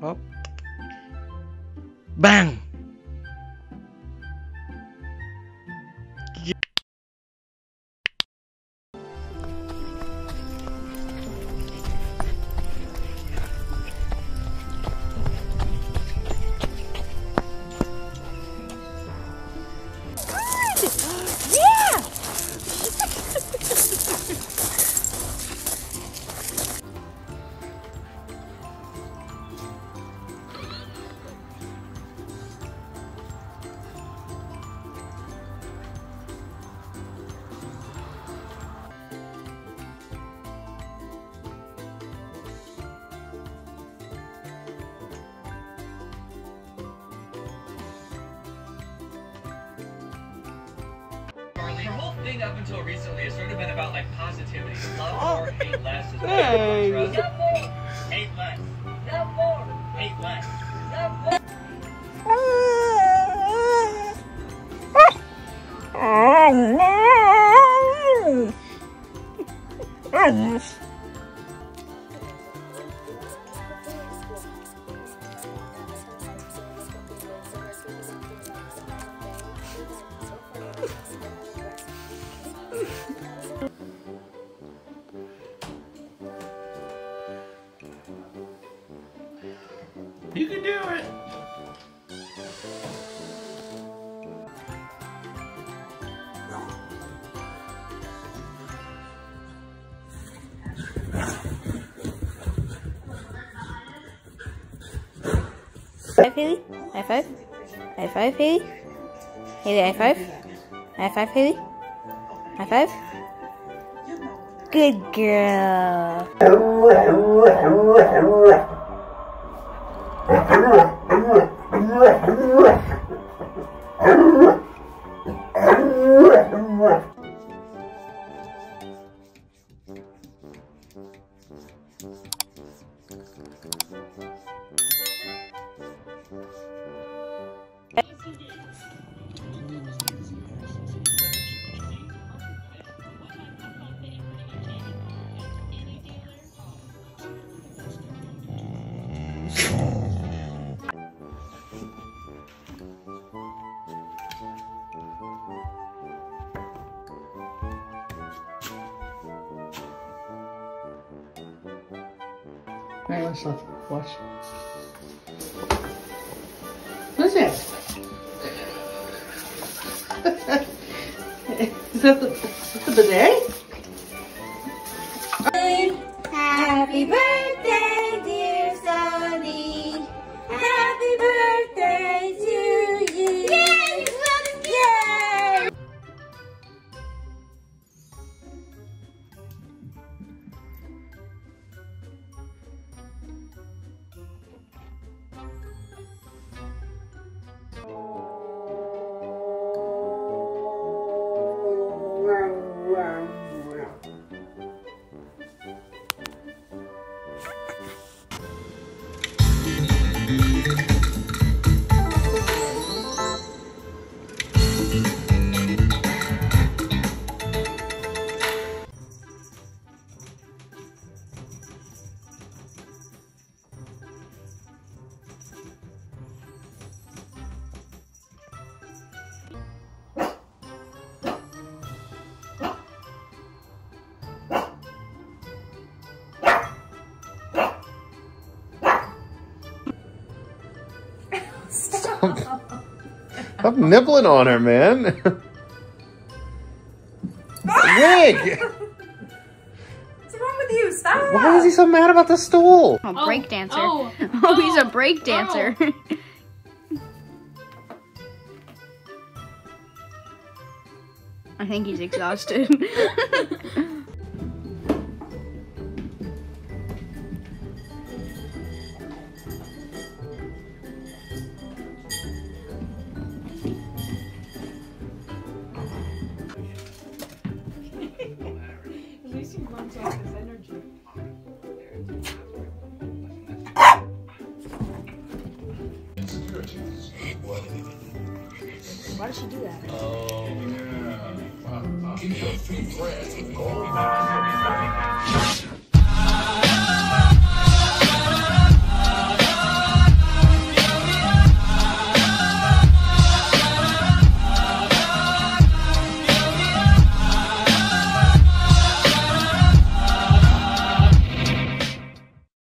Hop. Bang! The thing up until recently has sort of been about like positivity. Love more, hate less. Is Hey. Love more, hate less. Love more, hate less. Love more. You can do it! five, Haley. High five. High five, Haley. Haley, high five. High five, Haley. High five. Good girl. I'm Alright, let's look. Watch. What's that? Is that the, is that the bidet? Happy birthday, dear Mm-hmm. Stop nibbling on her, man. Wig! What's wrong with you? Stop! Why is he so mad about the stool? Oh, break dancer. oh, Oh, he's a oh, break oh. dancer. I think he's exhausted. Why did she do that? Oh, Give me a few grams of gold.